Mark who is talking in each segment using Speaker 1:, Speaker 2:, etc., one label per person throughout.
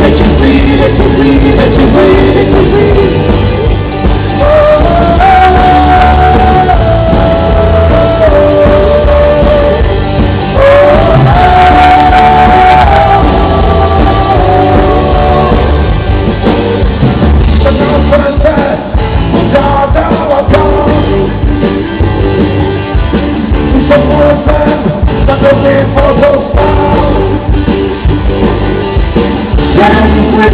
Speaker 1: victory, victory, victory, victory, victory. The Northwest said, "Down, down, down." Support them, that the people will stand. and with.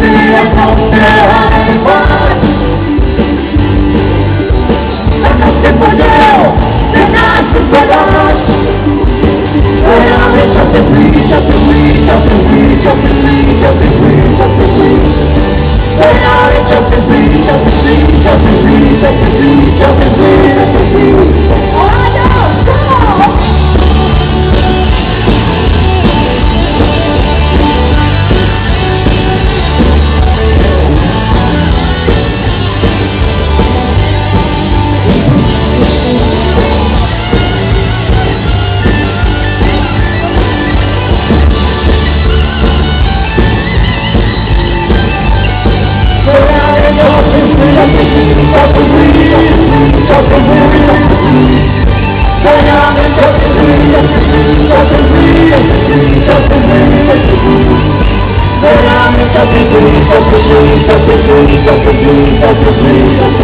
Speaker 1: Jesucristo, Jesucristo, Jesucristo,